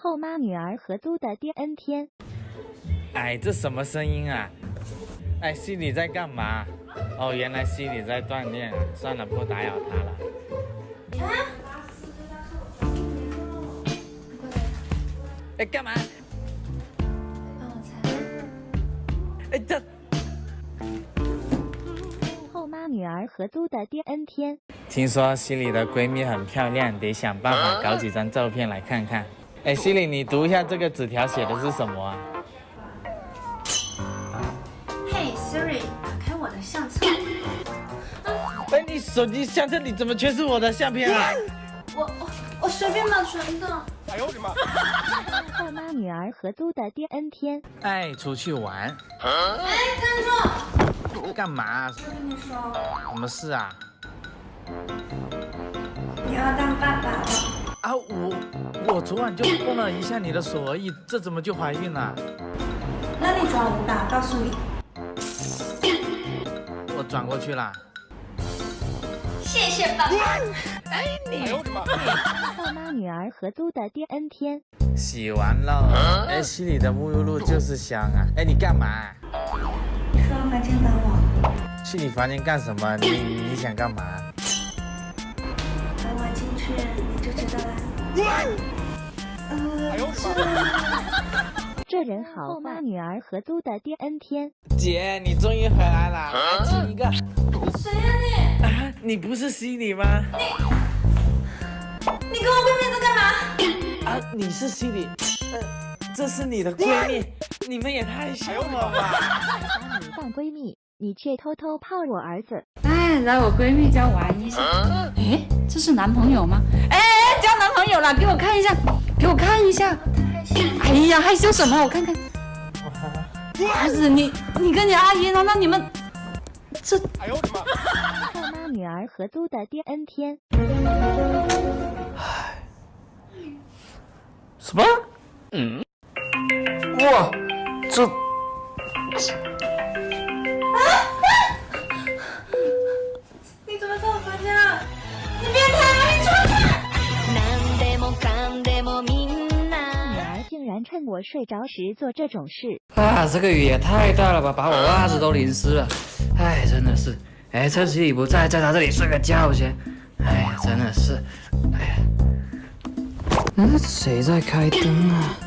后妈女儿合租的第 N 天。哎，这什么声音啊？哎，西里在干嘛？哦，原来西里在锻炼啊。算了，不打扰他了。哎，干嘛？帮我擦。哎，这后妈女儿合租的第 N 天。听说西里的闺蜜很漂亮，得想办法搞几张照片来看看。哎，心里，你读一下这个纸条写的是什么啊？嘿 Siri，打开我的相册。哎，你手机相册里怎么全是我的相片啊？我我我随便保存的。后妈女儿合租的第 N 天。哎，出去玩哎，站住！干嘛？我跟你说，什么事啊？你要当爸爸了。啊，我我昨晚就碰了一下你的手而已，这怎么就怀孕了？那你转五百，告诉你。我转过去了。谢谢爸爸。后妈女儿合租的第 N 天。洗完了。哎，洗你的沐浴露就是香啊！哎，你干嘛？去我房间等我。去你房间干什么？你你想干嘛？等我进去。呃，这人好。后妈女儿合租的第 N 天。姐，你终于回来了，来亲一个。谁呀你？啊，你不是西里吗？你你跟我闺蜜在干嘛？啊，你是西里，呃，这是你的闺蜜，你们也太像了吧？把你当闺蜜，你却偷偷泡我儿子。哎，来我闺蜜家玩一下。哎，这是男朋友吗？哎，交男朋友了，给我看一下，给我看一下。哎呀，害羞什么？我看看。儿子，你你跟你阿姨，难道你们这？哎呦我的妈爸妈女儿合租的第 N 天。什么？嗯？哇，这趁我睡着时做这种事。啊，这个雨也太大了吧，把我袜子都淋湿了。哎，真的是，哎，趁西里不在，在他这里睡个觉先。哎呀，真的是，哎呀，嗯，谁在开灯啊？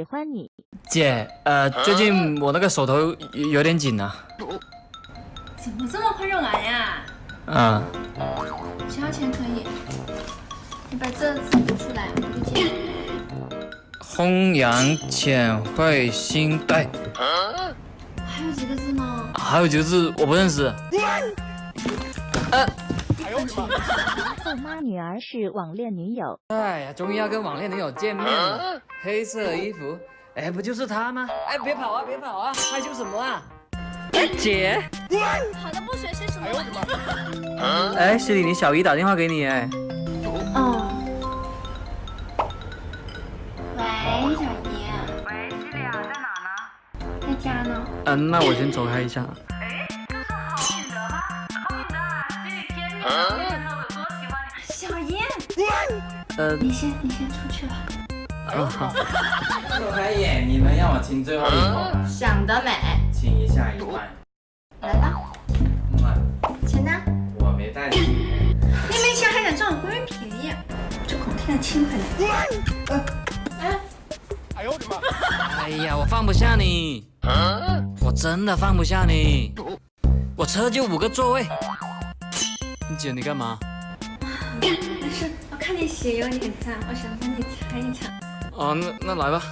喜欢你。姐，呃，最近我那个手头有有点紧啊。怎么这么快就来呀？嗯，想要钱可以，你把这字读出来，我就借。弘扬浅慧心对，还有几个字呢？还有几个字我不认识。后妈女儿是网恋女友。哎呀，终于要跟网恋女友见面了。黑色衣服，哎，不就是他吗？哎，别跑啊，别跑啊，害羞什么啊？哎，姐，好的不学是什么？哎，是你，你小姨打电话给你，哎，哦。喂，小姨。喂，西里啊，在哪呢？在家呢。嗯，那我先走开一下。小姨，呃，你先，你先出去吧。哦好。走开眼，你能让我亲最后一口吗？想得美，亲一下一万。来吧，嗯，钱呢？我没带钱。你没钱还敢占我闺蜜便宜，这口天的亲回来。哎，哎呀，我放不下你，我真的放不下你。我车就五个座位，姐你干嘛？没事，我看你血有点脏，我想帮你擦一擦。哦，那那来吧。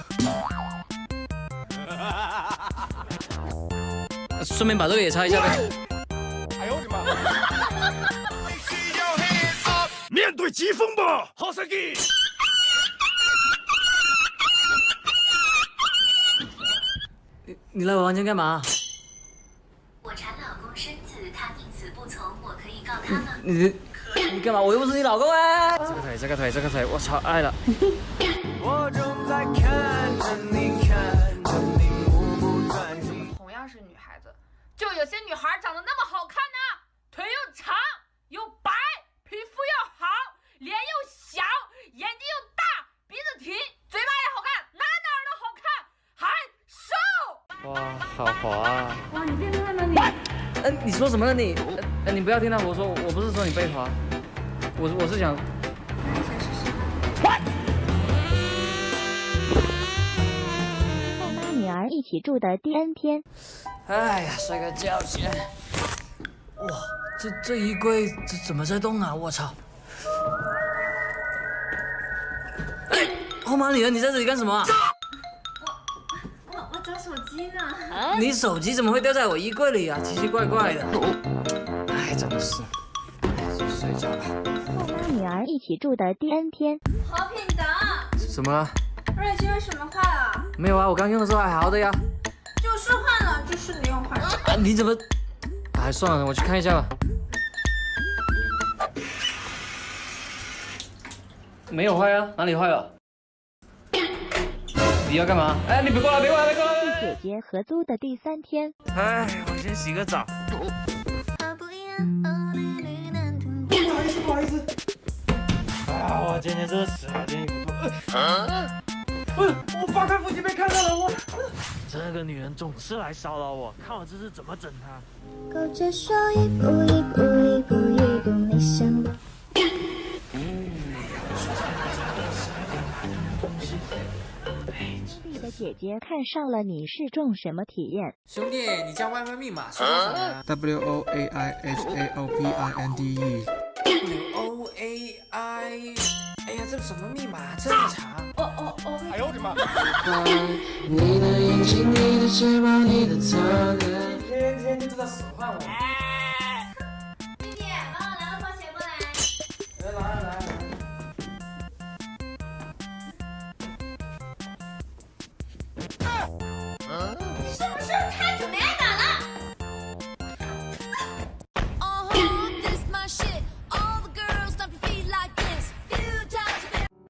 顺便把这个也擦一下呗。哎呦我的妈面对疾风吧，好赛季。你来我房间干嘛？我查老公身子，他宁死不从，我可以告他吗？你你干嘛？我又不是你老公哎！这个腿，这个腿，这个腿，我操，爱了。我正在看着你，看着你目不转睛。同样是女孩子就有些女孩长得那么好看呢，腿又长又白，皮肤又好，脸又小，眼睛又大，鼻子挺，嘴巴也好看，哪哪儿都好看，还瘦。哇，好滑啊！哇，你变态了你！嗯，你说什么呢你？呃，你不要听他我说，我不是说你被滑，我我是想。一起住的第 N 天，哎呀，睡个觉先。哇，这这衣柜这怎么在动啊？我操！哎，后妈女儿，你在这里干什么啊？我我找手机呢。你手机怎么会掉在我衣柜里啊？奇奇怪怪的。哎，真的是。睡觉吧。后妈女儿一起住的第 N 天，好品德，怎么了？耳机为什么坏了？没有啊，我刚用的时候还好的呀。就是换了，就是你用坏了。啊，你怎么？哎，算了，我去看一下吧。没有坏啊，哪里坏了？你要干嘛？哎，你别过来，别过来，别过来！姐姐合租的第三天，哎，我先洗个澡。不好意思，不好意思啊，我今天真是死了这一步。啊！我扒开腹肌被看到了，我。这个女人总是来骚扰我，看我这是怎么整她。勾着手，一步一步一步一步，没想到。弟的姐姐看上了你是种什么体验？兄弟，你加 WiFi 密码说什么？W O A I H A O P I N D E。W O A I，哎呀，这什么密码这么长？哦哦哦！哎呦我的妈！你的眼睛，你的睫毛，你的侧脸，天天就知道使唤我。弟弟，帮我拿个拖鞋过来。来来来来。